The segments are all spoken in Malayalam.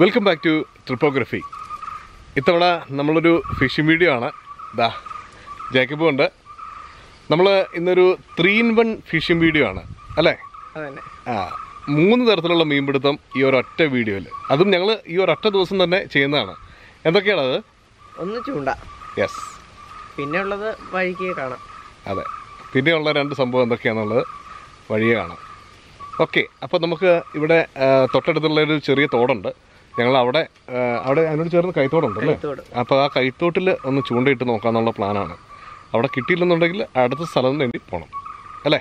വെൽക്കം ബാക്ക് ടു ട്രിപ്പോഗ്രഫി ഇത്തവണ നമ്മളൊരു ഫിഷിംഗ് വീഡിയോ ആണ്. ദാ ജേക്കബും ഉണ്ട്. നമ്മൾ ഇന്നൊരു three in one fishing video ആണ് അല്ലേ? ആ മൂന്ന് തരത്തിലുള്ള മീൻപിടുത്തം ഈ ഒരൊറ്റ വീഡിയോയിൽ അതും ഞങ്ങൾ ഈ ഒരൊറ്റ ദിവസം തന്നെ ചെയ്യുന്നതാണ്. എന്തൊക്കെയാണത്? ഒന്ന് ചൂണ്ട. യെസ് പിന്നെ ഉള്ളത് വഴിക്ക് കാണാം. അതെ. പിന്നെയുള്ള രണ്ട് സംഭവം എന്തൊക്കെയാണെന്നുള്ളത് വഴിയെ കാണാം. ഓക്കെ അപ്പോൾ നമുക്ക് ഇവിടെ തൊട്ടടുത്തുള്ള ഒരു ചെറിയ തോടുണ്ട്. ഞങ്ങൾ അവിടെ അവിടെ അതിനോട് ചേർന്ന് കൈത്തോടുണ്ട് അല്ലേ. അപ്പോൾ ആ കൈത്തോട്ടിൽ ഒന്ന് ചൂണ്ടയിട്ട് നോക്കാന്നുള്ള പ്ലാനാണ്. അവിടെ കിട്ടിയില്ലെന്നുണ്ടെങ്കിൽ അടുത്ത സ്ഥലം വേണ്ടി പോകണം അല്ലേ?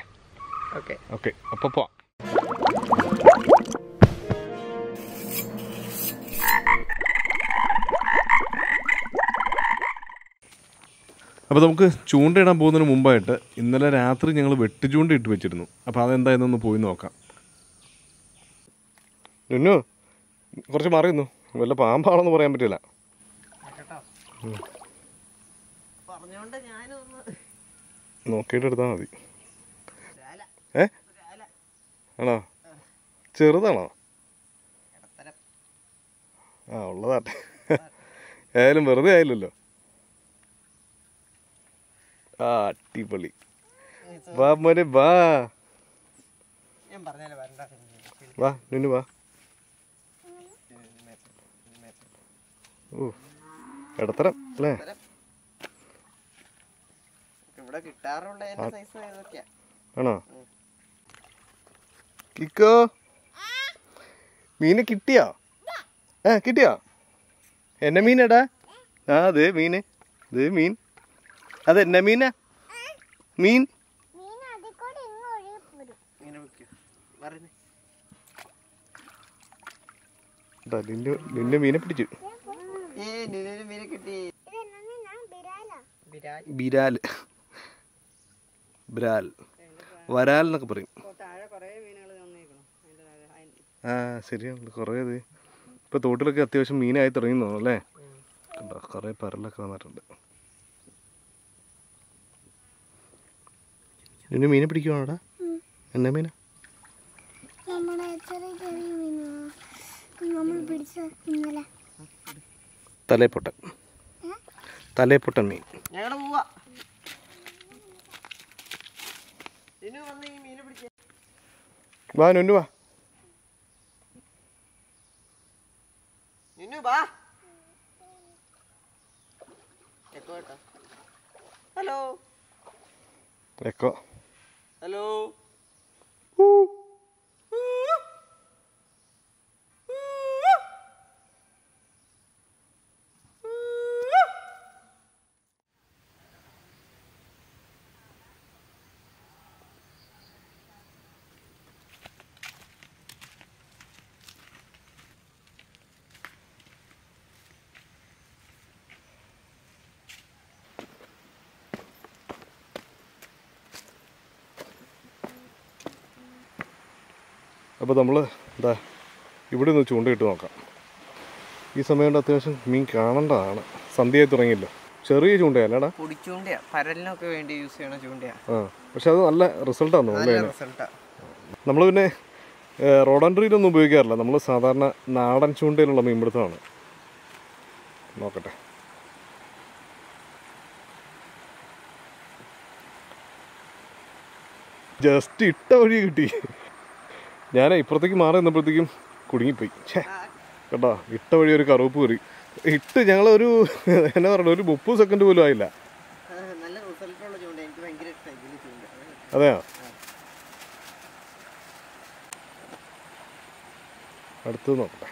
ഓക്കെ. ഓക്കെ അപ്പോൾ പോവാം. അപ്പോൾ നമുക്ക് ചൂണ്ടയിടാൻ പോകുന്നതിന് മുമ്പായിട്ട് ഇന്നലെ രാത്രി ഞങ്ങൾ വെട്ടുചൂണ്ട ഇട്ട് വെച്ചിരുന്നു. അപ്പോൾ അതെന്തായെന്നൊന്ന് പോയി നോക്കാം. നുന്നു കുറച്ച് മാറിയുന്നു വല്ല പാമ്പാണെന്ന് പറയാൻ പറ്റില്ല. നോക്കിയിട്ട് എടുത്താൽ മതി. ഏ? ആണോ? ചെറുതാണോ? ആ ഉള്ളതാട്ടെ. ഏതായാലും വെറുതെ ആയില്ലല്ലോ. ആ അടിപൊളി. വാ മോനെ വാ. വാ നിന്നു വാ. ഓ ഇടത്തരം അല്ലേ? ഇവിടെ കിട്ടാറുള്ള സൈസ് ആണോ? കിക്കോ? മീന് കിട്ടിയോ? ഏ കിട്ടിയോ? എന്നെ മീനടാ? ആ അതെ മീന് ഇത് മീൻ. അത് എന്നെ മീനാ? മീൻ? നിന്റെ നിന്റെ മീനെ പിടിച്ചു. ഏ നിലവിൽ മീനെ കിട്ടി. ബിരാൽ ബിരാൽ ബ്രാൽ. വരാൽ എന്നൊക്കെ പറയും. ആ ശരിയാണ്. കുറേ ഇത്. ഇപ്പൊ തോട്ടിലൊക്കെ അത്യാവശ്യം മീനായി തുടങ്ങി തോന്നുന്നു അല്ലേ? കണ്ടോ കുറേ പരലൊക്കെ വന്നിട്ടുണ്ട്. നിന്നെ മീനെ പിടിക്കുവാണോടാ എന്നാ മീനാ? നമ്മൾ പിടിച്ച ഇന്നലെ. തലേപ്പൊട്ടൻ തലേപ്പൊട്ടൻ മീൻ. ഞങ്ങൾ പോവാ. ഇനി വന്ന് ഈ മീനെ പിടിച്ച വാ നുന്നു വാ. നിന്നു വാ. ഹലോ. എക്കോ. ഹലോ. അപ്പോൾ നമ്മൾ എന്താ ഇവിടെ നിന്ന് ചൂണ്ടയിട്ട് നോക്കാം. ഈ സമയം കൊണ്ട് അത്യാവശ്യം മീൻ കാണേണ്ടതാണ്. സന്ധ്യയായി തുടങ്ങിയില്ല. ചെറിയ ചൂണ്ടയല്ലേടാ? പൊടിച്ചൂണ്ടയാ. പരലിനൊക്കെ വേണ്ടി യൂസ് ചെയ്യണ ചൂണ്ടയാ. ആ പക്ഷെ അത് നല്ല റിസൾട്ടാണ് നമ്മൾ പിന്നെ റോഡൻട്രിയിലൊന്നും ഉപയോഗിക്കാറില്ല. നമ്മൾ സാധാരണ നാടൻ ചൂണ്ടയിലുള്ള മീൻപിടുത്തമാണ്. നോക്കട്ടെ. ജസ്റ്റ് ഇട്ട വഴി കിട്ടി. ഞാൻ ഇപ്പുറത്തേക്ക് മാറി നിന്നപ്പോഴത്തേക്കും കുടുങ്ങിപ്പോയി. ഛേ കേട്ടോ ഇട്ട വഴി ഒരു കറുപ്പ് കയറി ഇട്ട് ഞങ്ങളൊരു എന്നാ പറയുക ഒരു മുപ്പത് സെക്കൻഡ് പോലും ആയില്ല. അതെയോ? അടുത്തത് നോക്കട്ടെ.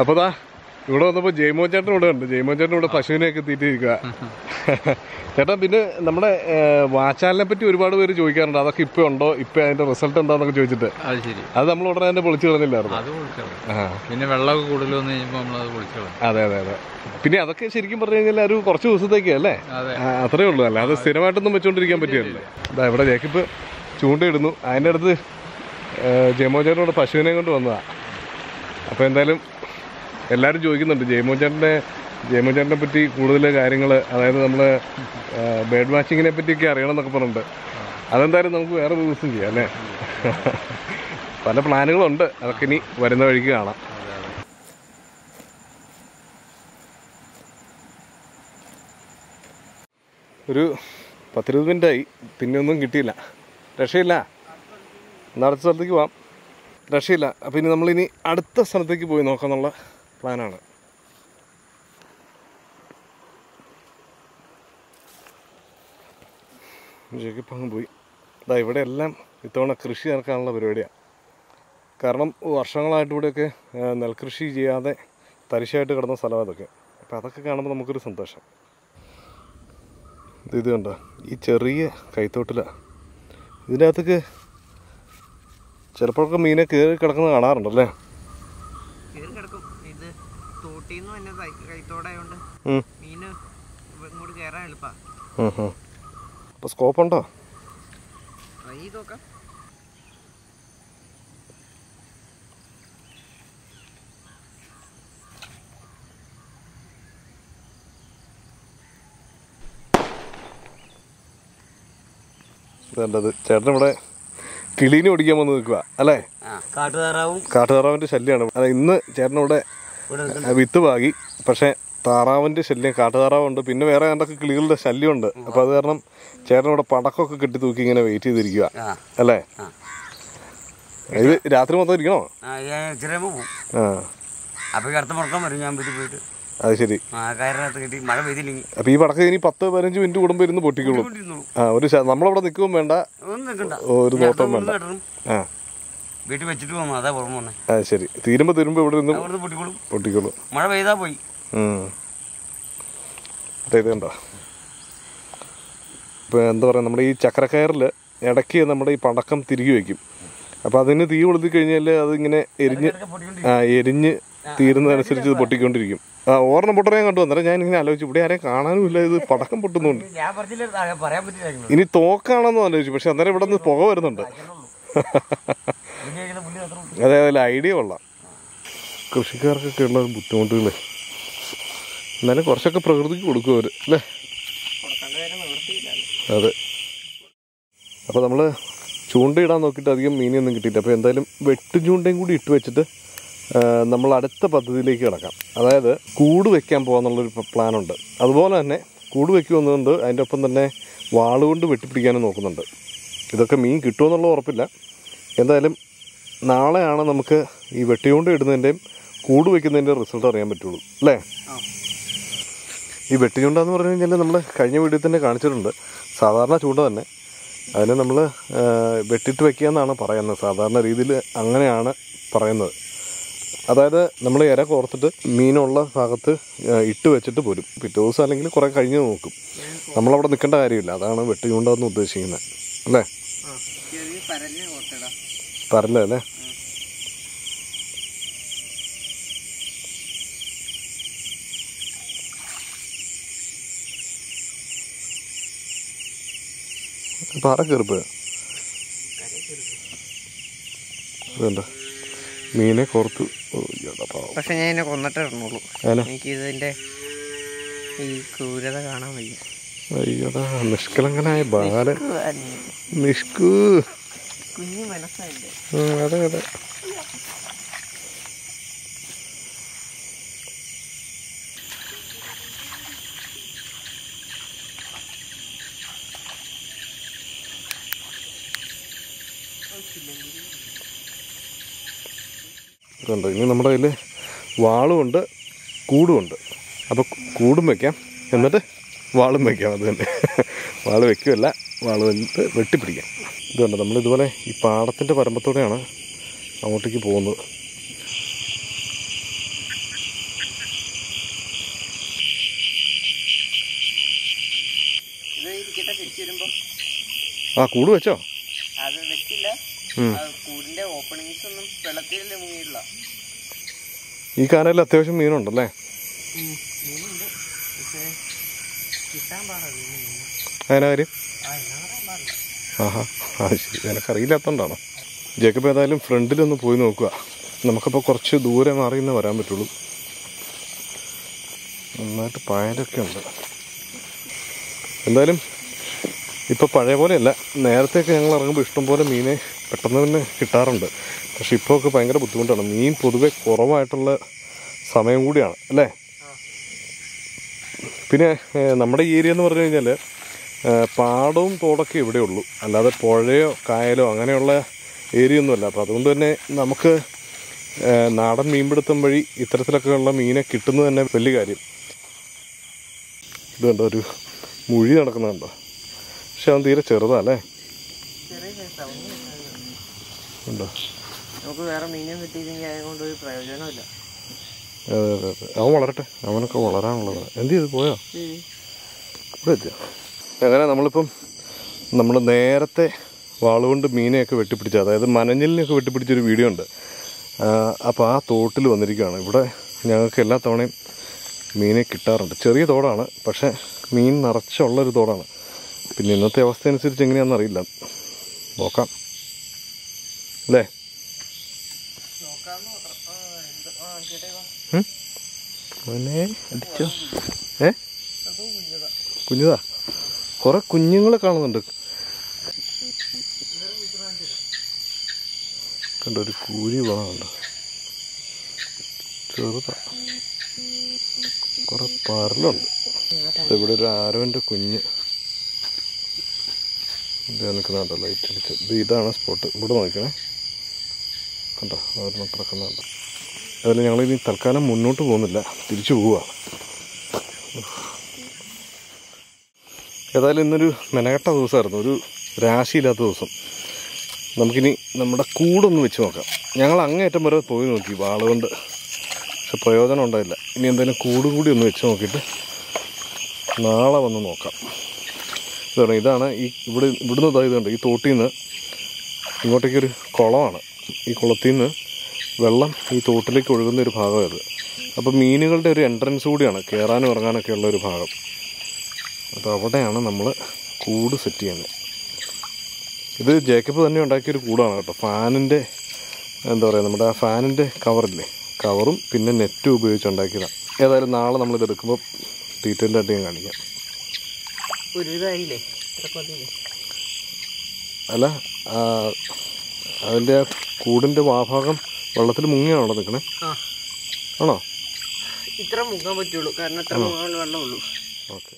അപ്പോൾ ദാ ഇവിടെ വന്നപ്പോൾ ജയ്മോൻ ചേട്ടൻ ഇവിടെ ഉണ്ട്. ജയ്മോൻ ചേട്ടൻ ഇവിടെ പശുവിനെയൊക്കെ തീറ്റിരിക്കുക ചേട്ടാ പിന്നെ നമ്മുടെ വാച്ചാലിനെ പറ്റി ഒരുപാട് പേര് ചോദിക്കാറുണ്ട്. അതൊക്കെ ഇപ്പൊ ഉണ്ടോ? ഇപ്പൊ അതിന്റെ റിസൾട്ട് എന്താന്നൊക്കെ ചോദിച്ചിട്ട്. അത് ശരി. അത് നമ്മൾ ഉടനെ തന്നെ പൊളിച്ചു കളഞ്ഞില്ലായിരുന്നു? അത് പിന്നെ വെള്ളമൊക്കെ കൂടുതൽ വന്നു കഴിയുമ്പോൾ നമ്മളത് പൊളിച്ചോളാം അതെ അതെ അതെ. പിന്നെ അതൊക്കെ ശരിക്കും പറഞ്ഞു കഴിഞ്ഞാൽ ഒരു കുറച്ച് ദിവസത്തേക്ക് അല്ലേ? അത്രേ ഉള്ളൂ. അല്ലേ അത് സ്ഥിരമായിട്ടൊന്നും വെച്ചോണ്ടിരിക്കാൻ പറ്റിയല്ലേ അതാ ഇവിടെ ജേക്കിപ്പ് ചൂണ്ടയിടുന്നു. അതിന്റെ അടുത്ത് ജയമോ ചേട്ടനോട് പശുവിനെ കൊണ്ട് വന്നതാ. അപ്പോൾ എന്തായാലും എല്ലാവരും ചോദിക്കുന്നുണ്ട് ജയമോ ചേട്ടന്റെ ജയമോ ചേട്ടനെ പറ്റി കൂടുതൽ കാര്യങ്ങൾ അതായത് നമ്മൾ ബേഡ് വാച്ചിങ്ങിനെ പറ്റിയൊക്കെ അറിയണം എന്നൊക്കെ പറഞ്ഞിട്ടുണ്ട്. അതെന്തായാലും നമുക്ക് വേറെ ദിവസം ചെയ്യാം അല്ലേ? പല പ്ലാനുകളുണ്ട് അതൊക്കെ ഇനി വരുന്ന വഴിക്ക് കാണാം. ഒരു പത്തിരുപത് മിനിറ്റായി പിന്നെ ഒന്നും കിട്ടിയില്ല. രക്ഷയില്ല. എന്നാൽ അടുത്ത സ്ഥലത്തേക്ക് പോവാം. രക്ഷയില്ല. അപ്പം ഇനി നമ്മളിനി അടുത്ത സ്ഥലത്തേക്ക് പോയി നോക്കാന്നുള്ള പ്ലാനാണ്. ജേക്കിപ്പം അങ്ങ് പോയി. ഇതാ ഇവിടെ എല്ലാം ഇത്തവണ കൃഷി ഇറക്കാനുള്ള പരിപാടിയാണ് കാരണം വർഷങ്ങളായിട്ട് ഇവിടെയൊക്കെ നെൽകൃഷി ചെയ്യാതെ തരിശായിട്ട് കിടന്ന സ്ഥലം അതൊക്കെ അപ്പം അതൊക്കെ കാണുമ്പോൾ നമുക്കൊരു സന്തോഷം. ഇത് കണ്ട? ഈ ചെറിയ കൈത്തോട്ടില. ഇതിന്റെ അകത്തേക്ക് ചിലപ്പോഴൊക്കെ മീനെ കയറി കിടക്കുന്നത് കാണാറുണ്ടല്ലേ കയറി കിടക്കും ഇത് തോട്ടിന്ന് തന്നെ മീന് ഇങ്ങോട്ട് കയറാൻ എളുപ്പാ. സ്കോപ്പ് ഉണ്ടോ ട്രൈ ചെയ്ത് നോക്കാം. ചേട്ടൻ ഇവിടെ കിളീനെ ഓടിക്കാൻ വന്ന് നിൽക്കുക അല്ലേ? കാട്ടുതാറാവും. കാട്ടുതാറാവിന്റെ ശല്യമാണ് അല്ല ഇന്ന് ചേട്ടൻ ഇവിടെ വിത്ത് പാകി. പക്ഷേ താറാവിന്റെ ശല്യം കാട്ടുതാറാവുണ്ട്. പിന്നെ വേറെ എന്തൊക്കെ കിളികളുടെ ശല്യമുണ്ട്. അപ്പോൾ അത് കാരണം ചേട്ടൻ ഇവിടെ പടക്കമൊക്കെ കെട്ടി തൂക്കി ഇങ്ങനെ വെയിറ്റ് ചെയ്തിരിക്കുക അല്ലേ? ഇത് രാത്രി മൊത്തം ഇരിക്കണോ? ആ അപ്പോൾ അടുത്ത വരും ഞാൻ വീട്ടിൽ പോയിട്ട്. അത് ശരി. മഴ പെയ്തില്ലെങ്കിൽ. അപ്പൊ ഈ പടക്കം ഇനി പത്ത് പതിനഞ്ച് മിനിറ്റ് കൂടുമ്പോ ഇരുന്ന് പൊട്ടിക്കുള്ളൂ ആ ഒരു നമ്മളവിടെ നിൽക്കും വേണ്ട. ഒരു നോട്ടം വേണ്ട. ആ. വീട്ടിൽ വെച്ചിട്ട് പോകുന്നു അതാ പുറമെ അത് ശരി. തീരുമ്പോ തീരുമ്പോ ഇവിടെ നിന്ന് പൊട്ടിക്കോളൂ. പൊട്ടിക്കോളും. മഴ പെയ്താ പോയി. ദേ ഇത് കണ്ടോ ഇപ്പം എന്താ പറയുക നമ്മുടെ ഈ ചക്രക്കയറിൽ ഇടയ്ക്ക് നമ്മുടെ ഈ പടക്കം തിരികെ വയ്ക്കും. അപ്പോൾ അതിന് തീ കൊളുത്തി കഴിഞ്ഞാൽ അതിങ്ങനെ എരിഞ്ഞ് ആ എരിഞ്ഞ് തീരുന്നതനുസരിച്ച് ഇത് പൊട്ടിക്കൊണ്ടിരിക്കും. ആ ഓർണം പൊട്ടനെ ഞാൻ കണ്ടു അന്നേരം ഞാൻ ഇങ്ങനെ ആലോചിച്ചു ഇവിടെ ആരെയും കാണാനും ഇല്ല ഇത് പടക്കം പൊട്ടുന്നുണ്ട്. ഇനി തോക്കാണെന്ന് ആലോചിച്ചു പക്ഷെ അന്നേരം ഇവിടെ നിന്ന് പുക വരുന്നുണ്ട്. അതെ അതിൽ ഐഡിയ കൊള്ളാം. കൃഷിക്കാർക്കൊക്കെ ഉള്ള ബുദ്ധിമുട്ടുകൾ എന്നാലും കുറച്ചൊക്കെ പ്രകൃതിക്ക് കൊടുക്കും അവർ അല്ലേ? അതെ. അപ്പോൾ നമ്മൾ ചൂണ്ടയിടാൻ നോക്കിയിട്ട് അധികം മീനൊന്നും കിട്ടിയില്ല. അപ്പോൾ എന്തായാലും വെട്ടും ചൂണ്ടയും കൂടി ഇട്ട് വെച്ചിട്ട് നമ്മൾ അടുത്ത പദ്ധതിയിലേക്ക് കിടക്കാം. അതായത് കൂട് വെക്കാൻ പോകാന്നുള്ളൊരു പ്ലാനുണ്ട്. അതുപോലെ തന്നെ കൂട് വെക്കുമെന്നുണ്ട് അതിന്റെ ഒപ്പം തന്നെ വാളുകൊണ്ട് വെട്ടിപ്പിടിക്കാനും നോക്കുന്നുണ്ട്. ഇതൊക്കെ മീൻ കിട്ടുമെന്നുള്ള ഉറപ്പില്ല. എന്തായാലും നാളെയാണ് നമുക്ക് ഈ വെട്ടി കൊണ്ട് ഇടുന്നതിന്റെയും കൂട് വെക്കുന്നതിന്റെ റിസൾട്ട് അറിയാൻ പറ്റുള്ളൂ. അല്ലേ? ഈ വെട്ടി ചൂണ്ട എന്ന് പറഞ്ഞു കഴിഞ്ഞാൽ നമ്മൾ കഴിഞ്ഞ വീഡിയോ തന്നെ കാണിച്ചിട്ടുണ്ട്. സാധാരണ ചൂണ്ട തന്നെ. അതിനെ നമ്മൾ വെട്ടിട്ട് വെക്കുക എന്നാണ് പറയുന്നത്. സാധാരണ രീതിയിൽ അങ്ങനെയാണ് പറയുന്നത്. അതായത് നമ്മൾ ഇര കോർത്തിട്ട് മീനുള്ള ഭാഗത്ത് ഇട്ട് വെച്ചിട്ട് പോരും. പിറ്റേ ദിവസം അല്ലെങ്കിൽ കുറേ കഴിഞ്ഞ് നോക്കും. നമ്മളവിടെ നിൽക്കേണ്ട കാര്യമില്ല. അതാണ് വെട്ടി ചൂണ്ട എന്ന് ഉദ്ദേശിക്കുന്നത്. അല്ലേ? പറഞ്ഞല്ലേ അല്ലേ? പാറ കയറിപ്പോയ വേണ്ട മീനെ കോർത്തു. പക്ഷെ ഞാൻ എന്നെ കൊന്നിട്ടേ ഇടണുള്ളൂ എനിക്ക് ഇതിന്റെ ഈ ക്രൂരത കാണാൻ വയ്യ. അയ്യോടാ നിഷ്കളങ്കനായ ബാലൻ. നിഷ്കു കുഞ്ഞു മനസ്സായില്ലേ? അതെ അതെ. ഇതുണ്ട് ഇനി നമ്മുടെ കയ്യിൽ വാളുമുണ്ട് കൂടുമുണ്ട് അപ്പോൾ കൂടും വയ്ക്കാം എന്നിട്ട് വാളും വയ്ക്കാം അത് തന്നെ. വാൾ വയ്ക്കുമല്ല വാൾ വന്നിട്ട് വെട്ടിപ്പിടിക്കാം. നമ്മൾ നമ്മളിതുപോലെ ഈ പാടത്തിന്റെ പരമ്പത്തോടെയാണ് അങ്ങോട്ടേക്ക് പോകുന്നത്. ആ കൂട് വെച്ചോ? അത് വെച്ചില്ല ഈ കാനലിൽ അത്യാവശ്യം മീനുണ്ടല്ലേ? അതിനാ കാര്യം ആഹാ അത് ശരി. നിനക്കറിയില്ലാത്തതുകൊണ്ടാണോ ജേക്കബ് ഏതായാലും ഫ്രണ്ടിലൊന്ന് പോയി നോക്കുക. നമുക്കപ്പോൾ കുറച്ച് ദൂരെ മാറി നിന്ന് വരാൻ പറ്റുള്ളൂ. നന്നായിട്ട് പായലൊക്കെ ഉണ്ട്. എന്തായാലും ഇപ്പോൾ പഴയ പോലെയല്ല. നേരത്തെയൊക്കെ ഞങ്ങൾ ഇറങ്ങുമ്പോൾ ഇഷ്ടംപോലെ മീനെ പെട്ടെന്ന് തന്നെ കിട്ടാറുണ്ട്. പക്ഷെ ഇപ്പോൾ ഒക്കെ ഭയങ്കര ബുദ്ധിമുട്ടാണ്. മീൻ പൊതുവെ കുറവായിട്ടുള്ള സമയം കൂടിയാണ് അല്ലേ? പിന്നെ നമ്മുടെ ഏരിയ എന്ന് പറഞ്ഞു കഴിഞ്ഞാൽ പാടവും തോടൊക്കെ ഇവിടെ ഉള്ളൂ. അല്ലാതെ പുഴയോ കായലോ അങ്ങനെയുള്ള ഏരിയ ഒന്നുമല്ല അപ്പോൾ അതുകൊണ്ട് തന്നെ നമുക്ക് നാടൻ മീൻപിടുത്തം വഴി ഇത്തരത്തിലൊക്കെ ഉള്ള മീനെ കിട്ടുന്നത് തന്നെ വലിയ കാര്യം. ഇത് കണ്ടോ ഒരു മുഴി നടക്കുന്നുണ്ടോ? പക്ഷെ അവൻ തീരെ ചെറുതാ അല്ലേ ചെറിയ സൈസാ ഉണ്ടോ? നമുക്ക് വേറെ മീനും കിട്ടിയില്ലെങ്കിൽ അതുകൊണ്ട് ഒരു പ്രയോജനമില്ല അതെ അതെ അതെ. അവൻ വളരട്ടെ. അവനൊക്കെ വളരാനുള്ളതാണ്. എന്ത് ചെയ്ത്? പോയോ? ഇവിടെ എത്തിയോ അങ്ങനെ നമ്മളിപ്പം നമ്മൾ നേരത്തെ വാളുകൊണ്ട് മീനെയൊക്കെ വെട്ടിപ്പിടിച്ച അതായത് മനഞ്ഞലിനെയൊക്കെ വെട്ടിപ്പിടിച്ചൊരു വീഡിയോ ഉണ്ട്. അപ്പോൾ ആ തോട്ടിൽ വന്നിരിക്കുകയാണ്. ഇവിടെ ഞങ്ങൾക്ക് എല്ലാ തവണയും മീനെ കിട്ടാറുണ്ട്. ചെറിയ തോടാണ്. പക്ഷേ മീൻ നിറച്ചുള്ളൊരു തോടാണ്. പിന്നെ ഇന്നത്തെ അവസ്ഥ അനുസരിച്ച് എങ്ങനെയാണെന്നറിയില്ല നോക്കാം. അല്ലേ? മോനെ അടിച്ചോ. ഏ? കുഞ്ഞുതാ. കുറെ കുഞ്ഞുങ്ങളെ കാണുന്നുണ്ട്. കണ്ട ഒരു കൂരി പോണുണ്ട് ചെറുതാ. കുറെ പറലുണ്ട്. ഇവിടെ ഒരു ആരവന്റെ കുഞ്ഞ്. ഇത് നിൽക്കുന്നുണ്ടോ ലൈറ്റ് അടിച്ച് ഇത് ഇതാണ് സ്പോട്ട് ഇവിടെ നോക്കണേ കണ്ടോ? ഒരെണ്ണം കിടക്കുന്നുണ്ട്. അതുപോലെ ഞങ്ങൾ ഇനി തൽക്കാലം മുന്നോട്ട് പോകുന്നില്ല. തിരിച്ചു പോവുകയാണ് ഏതായാലും ഇന്നൊരു മെനകെട്ട ദിവസമായിരുന്നു. ഒരു രാശിയില്ലാത്ത ദിവസം. നമുക്കിനി നമ്മുടെ കൂടൊന്ന് വെച്ച് നോക്കാം. ഞങ്ങൾ അങ്ങേറ്റം വരെ പോയി നോക്കി വാളുകൊണ്ട് പക്ഷെ പ്രയോജനം ഉണ്ടായില്ല. ഇനി എന്തായാലും കൂടും കൂടി ഒന്ന് വെച്ച് നോക്കിയിട്ട് നാളെ വന്ന് നോക്കാം. ഇതാണ്. ഇതാണ് ഈ ഇവിടെ ഇവിടുന്ന് ഇതായതുണ്ട് ഈ തോട്ടിൽ നിന്ന് ഇങ്ങോട്ടേക്കൊരു കുളമാണ്. ഈ കുളത്തിൽ നിന്ന് വെള്ളം ഈ തോട്ടിലേക്ക് ഒഴുകുന്ന ഒരു ഭാഗം ഇത്. അപ്പോൾ മീനുകളുടെ ഒരു എൻട്രൻസ് കൂടിയാണ് കയറാനും ഇറങ്ങാനൊക്കെ ഉള്ള ഒരു ഭാഗം. അപ്പോൾ അവിടെയാണ് നമ്മൾ കൂട് സെറ്റ് ചെയ്യുന്നത്. ഇത് ജേക്കബ് തന്നെ ഉണ്ടാക്കിയൊരു കൂടാണ് കേട്ടോ. ഫാനിന്റെ എന്താ പറയുക നമ്മുടെ ആ ഫാനിന്റെ കവറില്ലേ കവറും പിന്നെ നെറ്റും ഉപയോഗിച്ച് ഉണ്ടാക്കിയതാണ് ഏതായാലും നാളെ നമ്മളിത് എടുക്കുമ്പോൾ ഡീറ്റെയിൽഡായിട്ട് ഞാൻ കാണിക്കാം. അല്ല അതിന്റെ കൂടിന്റെ വാഭാഗം വെള്ളത്തിൽ മുങ്ങിയാണോ നിൽക്കണേ? ആണോ? ഇത്ര മുങ്ങാൻ പറ്റുള്ളൂ. കാരണം ഇത്ര മുങ്ങാൻ വെള്ളമുള്ളൂ. ഓക്കെ.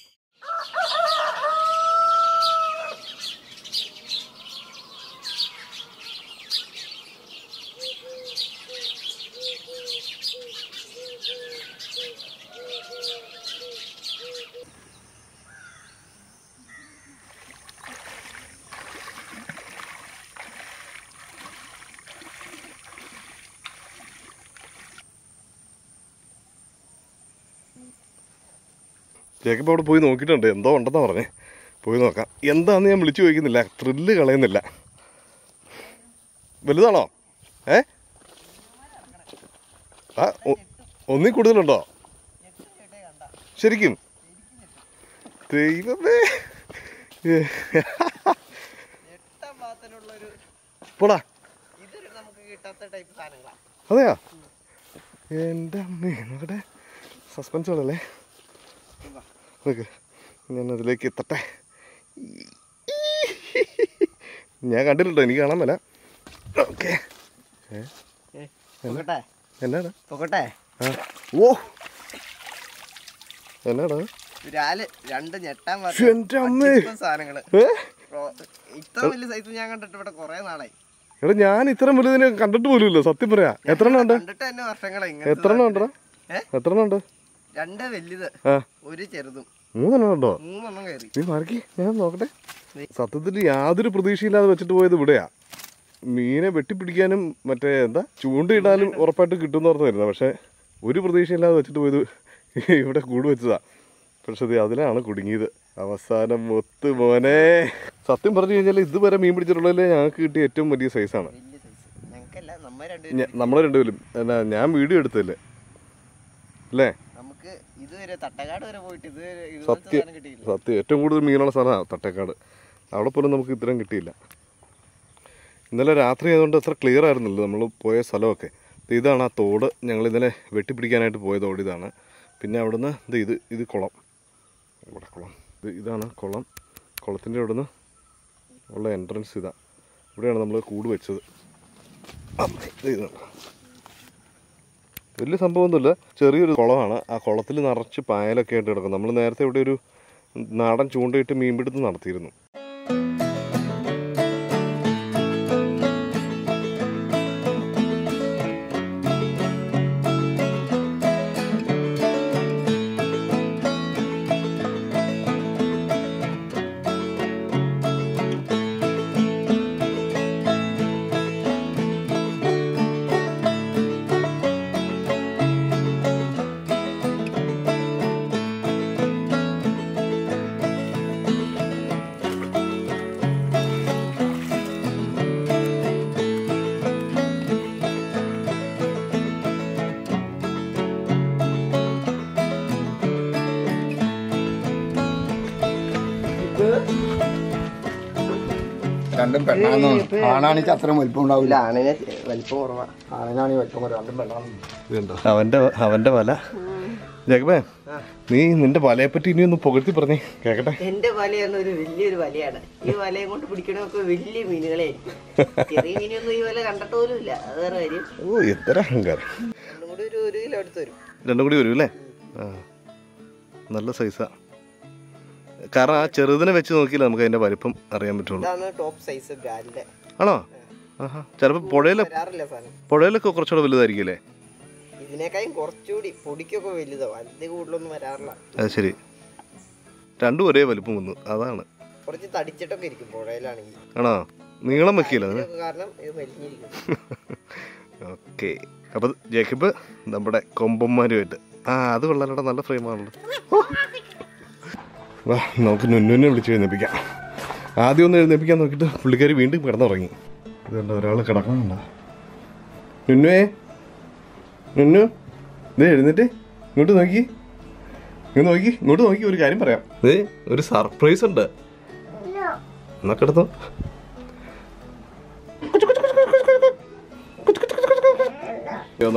ജേക്കബ് അവിടെ പോയി നോക്കിയിട്ടുണ്ട്. എന്തോ ഉണ്ടെന്നാ പറഞ്ഞേ. പോയി നോക്കാം. എന്താന്ന് ഞാൻ വിളിച്ചു ചോദിക്കുന്നില്ല. ത്രില്ല് കളയുന്നില്ല. വലുതാണോ? ഏ? ആ ഒന്നി കൂടുതലുണ്ടോ? ശരിക്കും? ദൈവമേ. പോടാ. അതെയാ? എന്റെ അമ്മേ നോക്കട്ടെ. സസ്പെൻസ് ആണല്ലേ നോക്ക് ഞാൻ അതിലേക്ക് എത്തട്ടെ. ഞാൻ കണ്ടില്ലട്ടോ എനിക്ക് കാണാൻ മേല. ഓക്കെ. എന്നാടാ? പൊക്കട്ടെ ഓ. എന്നാടാ? രാൽ രണ്ട് ഞെട്ടാൻ സാധനങ്ങൾ. ഇത്ര വലിയ സൈസ് ഞാൻ കണ്ടിട്ട് ഇവിടെ കൊറേ നാളായി. എടാ ഞാൻ ഇത്ര വലുതിനെ കണ്ടിട്ട് പോലുമില്ല. സത്യം പറയാ. എത്ര എണ്ണം ഉണ്ട്? എത്ര എണ്ണം ഉണ്ടോ എത്ര എണ്ണം ഉണ്ട്? രണ്ട് വലുത്. ഒരു ചെറുതും. മൂന്നെണ്ണം ഉണ്ടോ? മൂന്നെണ്ണം കയറി. നീ മാർക്കി ഞാൻ നോക്കട്ടെ. സത്യത്തിൽ യാതൊരു പ്രതീക്ഷയില്ലാതെ വെച്ചിട്ട് പോയത് ഇവിടെയാ. മീനെ വെട്ടിപ്പിടിക്കാനും മറ്റേ എന്താ ചൂണ്ടയിടാനും ഉറപ്പായിട്ട് കിട്ടുമെന്ന് ഓർത്തായിരുന്നു പക്ഷെ ഒരു പ്രതീക്ഷയില്ലാതെ വെച്ചിട്ട് പോയത് ഇവിടെ കൂട് വെച്ചതാ. പക്ഷെ അതിലാണ് കുടുങ്ങിയത്. അവസാനം ഒത്ത് മോനെ. സത്യം പറഞ്ഞു കഴിഞ്ഞാൽ ഇതുവരെ മീൻ പിടിച്ചിട്ടുള്ളതിൽ ഞങ്ങൾക്ക് കിട്ടിയ ഏറ്റവും വലിയ സൈസാണ് നമ്മളെ സൈസ് രണ്ടുപേരും നമ്മൾ രണ്ടുപേരും. എന്നാ ഞാൻ വീഡിയോ എടുത്തല്ലേ അല്ലേ? ഇതുവരെ തട്ടക്കാട് വരെ പോയിട്ട് ഇതുവരെ ഇതുപോലത്തെ സത്യം. സത്യം. ഏറ്റവും കൂടുതൽ മീനുള്ള സ്ഥലമാണ് തട്ടേക്കാട്. അവിടെ പോലും നമുക്ക് ഇത്രയും കിട്ടിയില്ല. ഇന്നലെ രാത്രി ആയതുകൊണ്ട് അത്ര ക്ലിയർ ആയിരുന്നില്ല നമ്മൾ പോയ സ്ഥലമൊക്കെ. ഇതാണ് ആ തോട്. ഞങ്ങൾ ഇന്നലെ വെട്ടിപ്പിടിക്കാനായിട്ട് പോയ തോട് ഇതാണ്. പിന്നെ അവിടുന്ന് ഇത് ഇത് ഇത് കുളം. ഇവിടെ കുളം. ഇത് ഇതാണ് കുളം. കുളത്തിന്റെ അവിടുന്ന് ഉള്ള എൻട്രൻസ് ഇതാണ് ഇവിടെയാണ് നമ്മൾ കൂട് വെച്ചത്. ഇത് ഇതാണ്. വലിയ സംഭവമൊന്നുമില്ല. ചെറിയൊരു കുളമാണ്. ആ കുളത്തിൽ നിറച്ച് പായലൊക്കെ ആയിട്ട് കിടക്കും നമ്മൾ നേരത്തെ ഇവിടെ ഒരു നാടൻ ചൂണ്ടയിട്ട് മീൻപിടുത്തം നടത്തിയിരുന്നു. ആണാണെങ്കിൽ അത്രയും വലിപ്പം ഉണ്ടാവില്ല. ആണിനെ വലിപ്പം കുറവാ. ആണിനാണ് വലിപ്പം കുറവ്. രണ്ടും പെണ്ണാന്ന് അവന്റെ അവന്റെ വല. ജഗബേ നീ നിന്റെ വലയെ പറ്റി ഇനി ഒന്ന് പുകഴ്ത്തി പറഞ്ഞേ. കേക്കട്ടെ. എന്റെ വലയാണ് ഒരു വലിയൊരു വലയാണ്. ഈ വലയെ കൊണ്ട് പിടിക്കണമൊക്കെ വലിയ മീനുകളെ ചെറിയ മീനൊന്നും ഈ വല കണ്ടിട്ട് പോലും ഇല്ല അത് വേറെ കാര്യം. ഓ എത്ര അഹങ്കാരം. രണ്ടും കൂടി ഒരു ഒരു കിലോ അടുത്ത് വരും രണ്ടും കൂടി വരും അല്ലേ? ആ നല്ല സൈസാ. കാരണം ആ ചെറുതിനെ വെച്ച് നോക്കിയില്ല നമുക്ക് അതിന്റെ വലിപ്പം അറിയാൻ പറ്റുള്ളൂ. ഇതാണ് ടോപ്പ് സൈസ് ബ്രാൻഡ് ആണോ? ആഹാ. ചിലപ്പോൾ പുഴയിലെ പുഴയിലൊക്കെ കുറച്ചുകൂടെ വലുതായിരിക്കും അല്ലേ ഇതിനേക്കാളും കുറച്ചുകൂടി പൊടിക്കൊക്കെ വലുതോ. അതിന്റെ കൂടുതലൊന്നും വരാറില്ല. അത് ശരി. രണ്ടും ഒരേ വലുപ്പം വന്നു. അതാണ്. കുറച്ച് തടിച്ചിട്ടൊക്കെ ഇരിക്കും പുഴയിലാണെങ്കിൽ. ആണോ? നീളം വെക്കില്ല കാരണം ഇത് മെലിഞ്ഞിരിക്കും. ഓക്കെ. അപ്പോൾ ജേക്കബ് നമ്മുടെ കൊമ്പന്മാരുമായിട്ട്. ആ അത് കൊള്ളാലോടെ. നല്ല ഫ്രെയിമാണല്ലോ. വാ നമുക്ക് നുന്നുവിനെ വിളിച്ച് എഴുന്നേപ്പിക്കാം ആദ്യം ഒന്ന് എഴുന്നേപ്പിക്കാൻ നോക്കിയിട്ട് പുള്ളിക്കാരി വീണ്ടും കിടന്നുറങ്ങി. ഇതുകൊണ്ട് ഒരാൾ കിടക്കണുണ്ടോ നുന്നുവേ നുന്നു ഇത് എഴുന്നേറ്റ്. ഇങ്ങോട്ട് നോക്കി. ഇങ്ങോട്ട് നോക്കി ഇങ്ങോട്ട് നോക്കി ഒരു കാര്യം പറയാം. ഇത് ഒരു സർപ്രൈസ് ഉണ്ട്. എന്നാ കിടന്നു.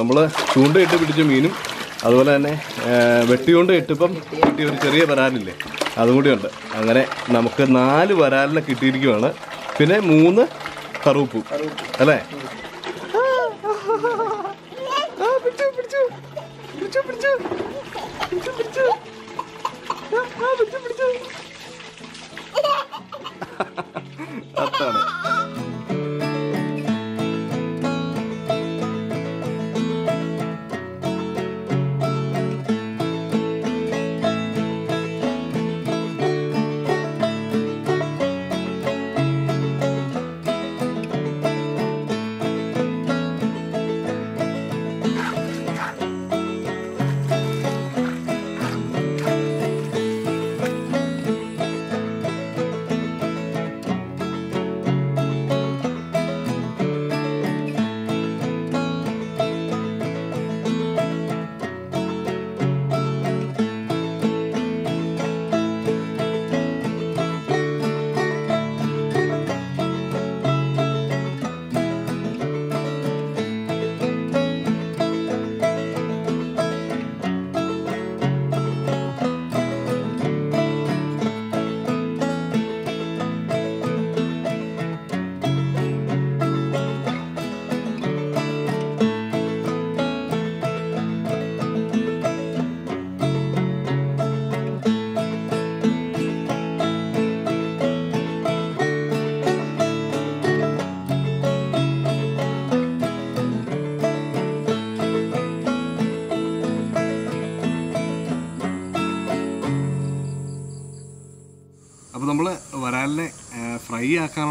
നമ്മൾ ചൂണ്ടയിട്ട് പിടിച്ച മീനും അതുപോലെ തന്നെ വെട്ടിയോണ്ട് ഇട്ടിപ്പം കിട്ടിയ ഒരു ചെറിയ വരാലില്ലേ അതും കൂടിയുണ്ട് അങ്ങനെ നമുക്ക് നാല് വരാലിനെ കിട്ടിയിരിക്കുവാണ്. പിന്നെ മൂന്ന് കറുപ്പും അല്ലേ?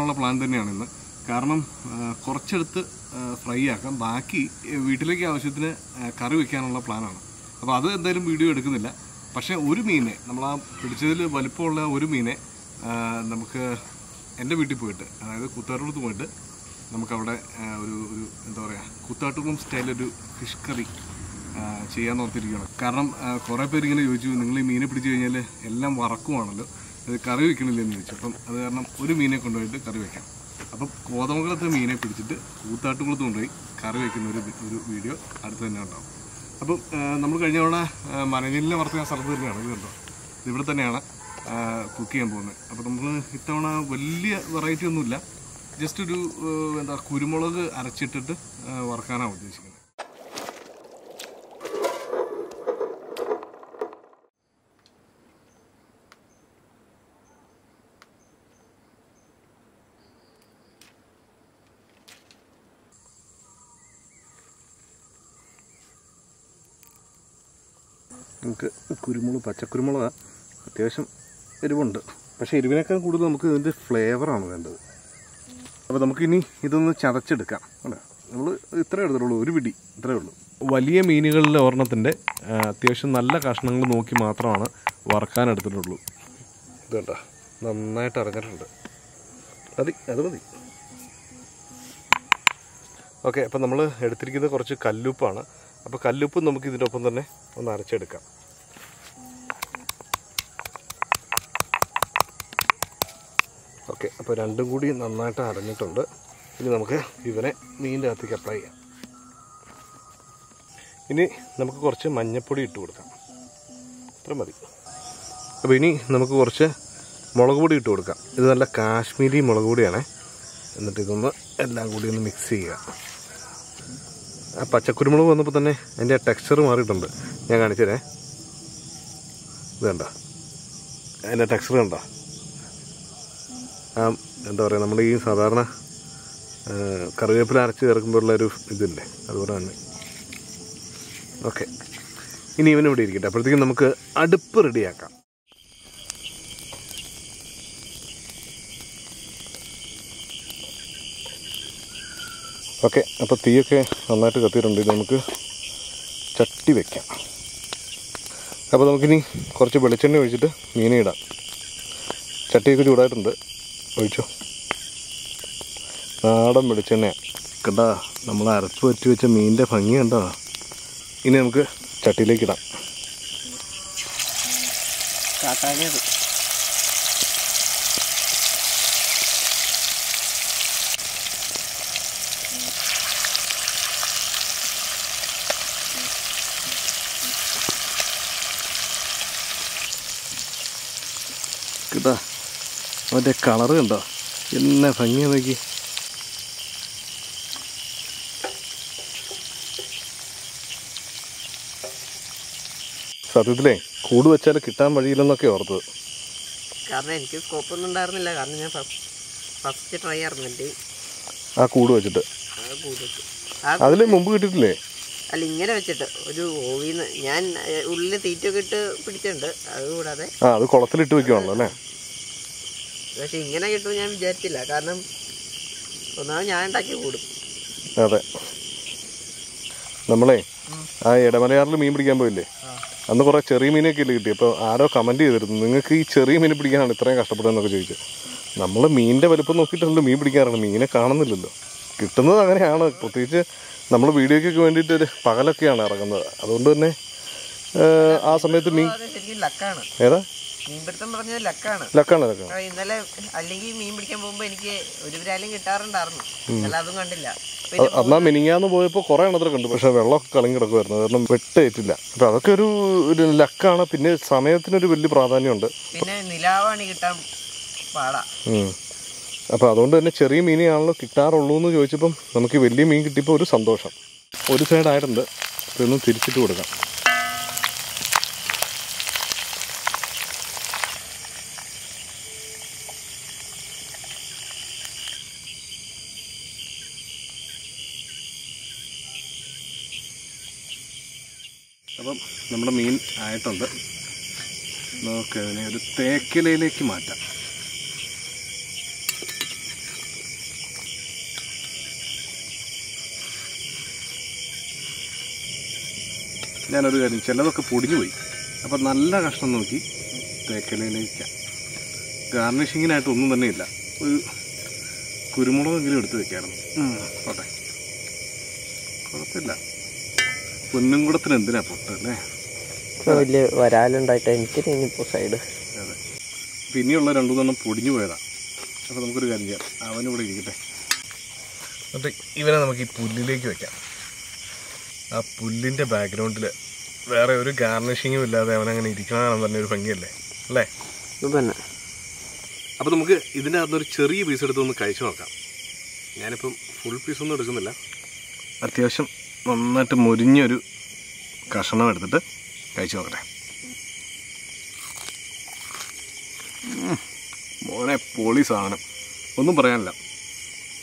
ആക്കാനുള്ള പ്ലാൻ തന്നെയാണ് ഇന്ന്. കാരണം കുറച്ചെടുത്ത് ഫ്രൈ ആക്കാം. ബാക്കി വീട്ടിലേക്ക് ആവശ്യത്തിന് കറി വെക്കാനുള്ള പ്ലാനാണ് അപ്പോൾ അത് എന്തായാലും വീഡിയോ എടുക്കുന്നില്ല. പക്ഷേ ഒരു മീനെ നമ്മൾ ആ പിടിച്ചതിൽ വലിപ്പമുള്ള ഒരു മീനെ നമുക്ക് എന്റെ വീട്ടിൽ പോയിട്ട് അതായത് കുത്താട്ടുകുളത്ത് പോയിട്ട് നമുക്കവിടെ ഒരു ഒരു എന്താ പറയുക കുത്താട്ടുകുളം സ്റ്റൈലൊരു ഫിഷ് കറി ചെയ്യാൻ ഓർത്തിരിക്കുകയാണ് കാരണം കുറേ പേര് ഇങ്ങനെ ചോദിച്ചു നിങ്ങൾ ഈ മീനെ പിടിച്ചു കഴിഞ്ഞാൽ എല്ലാം വറക്കുവാണല്ലോ? അത് കറി വെക്കണില്ലെന്ന് ചോദിച്ചു. അപ്പം അത് കാരണം ഒരു മീനെ കൊണ്ടുപോയിട്ട് കറി വെക്കാം. അപ്പം കോതമംഗലത്തെ മീനെ പിടിച്ചിട്ട് കൂത്താട്ടുകുളത്ത് കൊണ്ടുപോയി കറി വെക്കുന്ന ഒരു ഒരു വീഡിയോ അടുത്ത് തന്നെ ഉണ്ടാവും. അപ്പം നമ്മൾ കഴിഞ്ഞ തവണ ആ, മനഞ്ഞിലിനെ വറുത്ത സ്ഥലത്ത് തന്നെയാണ് ഇത് കണ്ടോ? ഇത് ഇവിടെ തന്നെയാണ് കുക്ക് ചെയ്യാൻ പോകുന്നത്. അപ്പോൾ നമ്മൾ ഇത്തവണ വലിയ വെറൈറ്റി ഒന്നുമില്ല. ജസ്റ്റ് ഒരു എന്താ കുരുമുളക് അരച്ചിട്ടിട്ട് വറുക്കാനാണ് ഉദ്ദേശിക്കുന്നത്. നമുക്ക് കുരുമുളക് പച്ചക്കുരുമുളക് അത്യാവശ്യം എരിവുണ്ട്. പക്ഷേ എരിവിനേക്കാൾ കൂടുതൽ നമുക്ക് ഇതിന്റെ ഫ്ലേവറാണ് വേണ്ടത്. അപ്പോൾ നമുക്കിനി ഇതൊന്ന് ചതച്ചെടുക്കാം. അല്ലേ? നമ്മൾ ഇത്രേ എടുത്തുള്ളൂ ഒരു പിടി ഇത്രേ ഉള്ളൂ. വലിയ മീനുകളിലെ ഒരെണ്ണത്തിന്റെ അത്യാവശ്യം നല്ല കഷ്ണങ്ങൾ നോക്കി മാത്രമാണ് വറക്കാൻ എടുത്തിട്ടുള്ളൂ. ഇത് കേട്ടോ നന്നായിട്ട് ഇറങ്ങിയിട്ടുണ്ട് മതി അത് മതി. ഓക്കെ അപ്പം നമ്മൾ എടുത്തിരിക്കുന്നത് കുറച്ച് കല്ലുപ്പാണ്. അപ്പോൾ കല്ലുപ്പ് നമുക്ക് ഇതിന്റെ ഒപ്പം തന്നെ ഒന്ന് അരച്ചെടുക്കാം. ഓക്കെ അപ്പോൾ രണ്ടും കൂടി നന്നായിട്ട് അരഞ്ഞിട്ടുണ്ട് ഇനി നമുക്ക് ഇവനെ മീനിന്റെ അകത്തേക്ക് അപ്ലൈ ചെയ്യാം. ഇനി നമുക്ക് കുറച്ച് മഞ്ഞൾപ്പൊടി ഇട്ട് കൊടുക്കാം. അത്ര മതി. അപ്പോൾ ഇനി നമുക്ക് കുറച്ച് മുളക് പൊടി ഇട്ട് കൊടുക്കാം. ഇത് നല്ല കാശ്മീരി മുളക് പൊടിയാണ്. എന്നിട്ട് ഇതൊന്ന് എല്ലാം കൂടി ഒന്ന് മിക്സ് ചെയ്യുക. ആ പച്ചക്കുരുമുളക് വന്നപ്പോൾ തന്നെ അതിന്റെ ടെക്സ്ചർ മാറിയിട്ടുണ്ട്. ഞാൻ കാണിച്ചു തരേ ഇത് കണ്ട? അതിന്റെ ടെക്സ്ചർ കണ്ട? എന്താ പറയുക നമ്മുടെ ഈ സാധാരണ കറിവേപ്പില അരച്ച് ചേർക്കുമ്പോഴുള്ള ഒരു ഇതില്ലേ അതുപോലെ തന്നെ ഓക്കെ. ഇനി ഇവൻ ഇവിടെ ഇരിക്കട്ടെ. അപ്പോഴത്തേക്കും നമുക്ക് അടുപ്പ് റെഡിയാക്കാം. ഓക്കെ അപ്പോൾ തീയൊക്കെ നന്നായിട്ട് കത്തിയിട്ടുണ്ട്. ഇത് നമുക്ക് ചട്ടി വെക്കാം. അപ്പോൾ നമുക്കിനി കുറച്ച് വെളിച്ചെണ്ണ ഒഴിച്ചിട്ട് മീനെ ഇടാം. ചട്ടിയൊക്കെ ചൂടായിട്ടുണ്ട്. ഒഴിച്ചോ. നാടൻ വെളിച്ചെണ്ണയാണ് കണ്ടാ നമ്മൾ അരച്ച് പറ്റി വെച്ച മീനിന്റെ ഭംഗി കണ്ടോ. ഇനി നമുക്ക് ചട്ടിയിലേക്ക് ഇടാം കേട്ടാ അവന്റെ കളറ് കണ്ടോ? എന്നെ ഭംഗിയാ നോക്കി. സത്യത്തിലേ കൂട് വെച്ചാൽ കിട്ടാൻ വഴിയില്ലെന്നൊക്കെ ഓർത്തത്. കാരണം എനിക്ക് സ്കോപ്പ് ഒന്നും ഉണ്ടായിരുന്നില്ല. കാരണം ഞാൻ ഫസ്റ്റ് ട്രൈ ആയിരുന്നു എന്റെ. ആ കൂട് വെച്ചിട്ട്. അതിൽ മുമ്പ് കിട്ടിട്ടില്ലേ അല്ല ഇങ്ങനെ വെച്ചിട്ട്. ഒരു ഓവിന്ന് ഞാൻ ഉള്ളിൽ തീറ്റൊക്കെ ഇട്ട് പിടിച്ചിട്ടുണ്ട്. അതുകൂടാതെ ആ അത് കുളത്തിലിട്ട് വെക്കുവാണല്ലോ അല്ലേ? പക്ഷെ ഇങ്ങനെ കിട്ടും ഞാൻ വിചാരിച്ചില്ല. കാരണം ഒന്നാമത് ഞാൻ ഉണ്ടാക്കി കൂടും. അതെ. നമ്മളെ ആ ഇടമലയാറിൽ മീൻ പിടിക്കാൻ പോയില്ലേ? അന്ന് കുറെ ചെറിയ മീനൊക്കെ ഇല്ല കിട്ടി അപ്പോൾ ആരോ കമന്റ് ചെയ്തിരുന്നു. നിങ്ങൾക്ക് ഈ ചെറിയ മീൻ പിടിക്കാനാണ് ഇത്രയും കഷ്ടപ്പെടുന്നതെന്നൊക്കെ ചോദിച്ചു. നമ്മൾ മീനിന്റെ വലുപ്പം നോക്കിയിട്ടല്ലോ മീൻ പിടിക്കാറാണ് മീനെ കാണുന്നില്ലല്ലോ. കിട്ടുന്നത് അങ്ങനെയാണ്. പ്രത്യേകിച്ച് നമ്മൾ വീഡിയോയ്ക്കൊക്കെ വേണ്ടിയിട്ട് ഒരു പകലൊക്കെയാണ് ഇറങ്ങുന്നത്. അതുകൊണ്ട് തന്നെ ആ സമയത്ത് മീൻ ഏതാ? മീൻപിടുത്തം പറഞ്ഞത് ലക്കാണ്. ലക്കാണ് ലക്കാണ്. ഇന്നലെ അല്ലെങ്കിൽ മീൻ പിടിക്കാൻ പോകുമ്പോ എനിക്ക് ഒരു വിരാലും കിട്ടാറുണ്ടായിരുന്നു. അല്ല അതും കണ്ടില്ല. അന്നാ മിനിങ്ങാന്ന് പോയപ്പോൾ കുറേ എണ്ണത്തിൽ കണ്ടു പക്ഷെ വെള്ളമൊക്കെ കളിങ്ങി കിടക്കുമായിരുന്നു കാരണം വെട്ടേറ്റില്ല. അപ്പൊ അതൊക്കെ ഒരു ഒരു ലക്കാണ്. പിന്നെ സമയത്തിന് ഒരു വലിയ പ്രാധാന്യമുണ്ട്. പിന്നെ നിലാവാണ് കിട്ടാൻ പാടാ. അപ്പോൾ അതുകൊണ്ട് തന്നെ ചെറിയ മീനെയാണല്ലോ കിട്ടാറുള്ളൂ എന്ന് ചോദിച്ചപ്പം നമുക്ക് വലിയ മീൻ കിട്ടിയപ്പോൾ ഒരു സന്തോഷം. ഒരു സൈഡായിട്ടുണ്ട്. ഇതൊന്നും തിരിച്ചിട്ട് കൊടുക്കാം അപ്പം നമ്മുടെ മീൻ ആയിട്ടുണ്ട്. നമുക്ക് അതിനെ ഒരു തേക്കിലയിലേക്ക് മാറ്റാം. ഞാനൊരു കാര്യം ചിലതൊക്കെ പൊടിഞ്ഞു പോയി. അപ്പം നല്ല കഷ്ണം നോക്കി തേക്കലയിലേക്ക്. ഗാർണിഷിങ്ങിനായിട്ട് ഒന്നും തന്നെ ഇല്ല. ഒരു കുരുമുളകെങ്കിലും എടുത്ത് വെക്കായിരുന്നു. ഉം, പോട്ടെ. കുഴപ്പമില്ല. പൊന്നുംകുടത്തിന് എന്തിനാ പൊട്ടല്ലേ? വലിയ വരാലുണ്ടായിട്ട് എനിക്ക് ഇനിയിപ്പോ സൈഡ് അതെ. പിന്നെയുള്ള രണ്ടു മൂന്നെണ്ണം പൊടിഞ്ഞു പോയതാണ് അപ്പോൾ നമുക്കൊരു കാര്യം ചെയ്യാം. അവനിവിടെ ഇരിക്കട്ടെ. എന്നിട്ട് ഇവനെ നമുക്ക് ഈ പുല്ലിലേക്ക് വെക്കാം. ആ പുല്ലിന്റെ ബാക്ക്ഗ്രൗണ്ടിൽ വേറെ ഒരു ഗാർണിഷിങ്ങും ഇല്ലാതെ അവനങ്ങനെ ഇരിക്കണമെന്ന് പറഞ്ഞൊരു ഭംഗിയല്ലേ? അല്ലേ? തന്നെ. അപ്പോൾ നമുക്ക് ഇതിന്റെ അകത്തൊരു ചെറിയ പീസ് എടുത്ത് ഒന്ന് കഴിച്ചു നോക്കാം. ഞാനിപ്പം ഫുൾ പീസൊന്നും എടുക്കുന്നില്ല. അത്യാവശ്യം നന്നായിട്ട് മുരിഞ്ഞൊരു കഷണം എടുത്തിട്ട് കഴിച്ചു നോക്കട്ടെ. മോനെ പൊളി സാധനം. ഒന്നും പറയാനില്ല.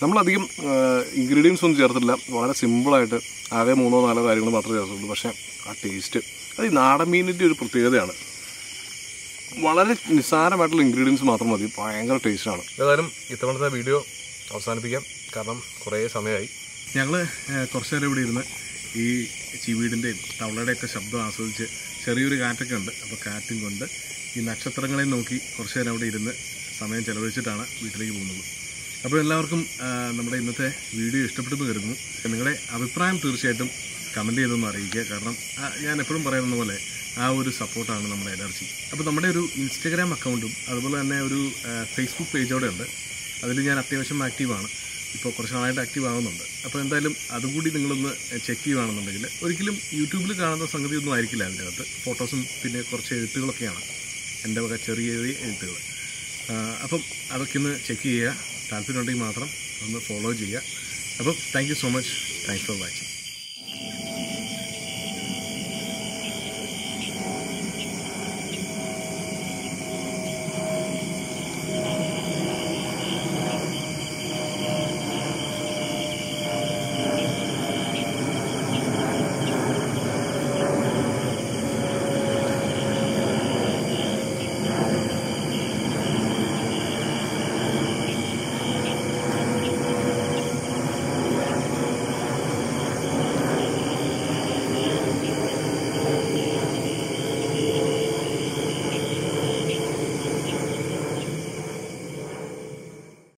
നമ്മളധികം ഇൻഗ്രീഡിയൻസ് ഒന്നും ചേർത്തില്ല വളരെ സിമ്പിളായിട്ട് ആകെ മൂന്നോ നാലോ കാര്യങ്ങൾ മാത്രമേ ചേർത്തുള്ളൂ. പക്ഷേ ആ ടേസ്റ്റ് അത് ഈ നാടൻ മീനിന്റെ ഒരു പ്രത്യേകതയാണ്. വളരെ നിസ്സാരമായിട്ടുള്ള ഇൻഗ്രീഡിയൻസ് മാത്രം മതി. ഭയങ്കര ടേസ്റ്റാണ് ഏതായാലും ഇത്തവണത്തെ വീഡിയോ അവസാനിപ്പിക്കാം. കാരണം കുറേ സമയമായി. ഞങ്ങൾ കുറച്ച് നേരം ഇവിടെ ഇരുന്ന് ഈ ചീവീടിന്റെയും തവളയുടെയൊക്കെ ശബ്ദം ആസ്വദിച്ച് ചെറിയൊരു കാറ്റൊക്കെ ഉണ്ട്. അപ്പോൾ കാറ്റും കൊണ്ട് ഈ നക്ഷത്രങ്ങളെ നോക്കി കുറച്ച് നേരം അവിടെ ഇരുന്ന് സമയം ചെലവഴിച്ചിട്ടാണ് വീട്ടിലേക്ക് പോകുന്നത്. അപ്പോൾ എല്ലാവർക്കും നമ്മുടെ ഇന്നത്തെ വീഡിയോ ഇഷ്ടപ്പെട്ടെന്ന് കരുതുന്നു. നിങ്ങളുടെ അഭിപ്രായം തീർച്ചയായിട്ടും കമന്റ് ചെയ്തൊന്ന് അറിയിക്കുക. കാരണം ഞാൻ എപ്പോഴും പറയുന്ന പോലെ ആ ഒരു സപ്പോർട്ടാണ് നമ്മുടെ എനർജി അപ്പോൾ നമ്മുടെ ഒരു ഇൻസ്റ്റഗ്രാം അക്കൗണ്ടും അതുപോലെ തന്നെ ഒരു ഫേസ്ബുക്ക് പേജോടെ ഉണ്ട്. അതിൽ ഞാൻ അത്യാവശ്യം ആക്റ്റീവാണ് ഇപ്പോൾ കുറച്ച് നാളായിട്ട് ആക്റ്റീവ് ആവുന്നുണ്ട്. അപ്പോൾ എന്തായാലും അതുകൂടി നിങ്ങളൊന്ന് ചെക്ക് ചെയ്യുകയാണെന്നുണ്ടെങ്കിൽ ഒരിക്കലും യൂട്യൂബിൽ കാണുന്ന സംഗതി ഒന്നും ആയിരിക്കില്ല അതിന്റെ അകത്ത്. ഫോട്ടോസും പിന്നെ കുറച്ച് എഴുത്തുകളൊക്കെയാണ് എന്റെ വക ചെറിയ ചെറിയ എഴുത്തുകൾ. അപ്പം അതൊക്കെ ഒന്ന് ചെക്ക് ചെയ്യുക. താല്പര്യമുണ്ടെങ്കിൽ മാത്രം ഒന്ന് ഫോളോ ചെയ്യുക. അപ്പം thank you so much thanks for watching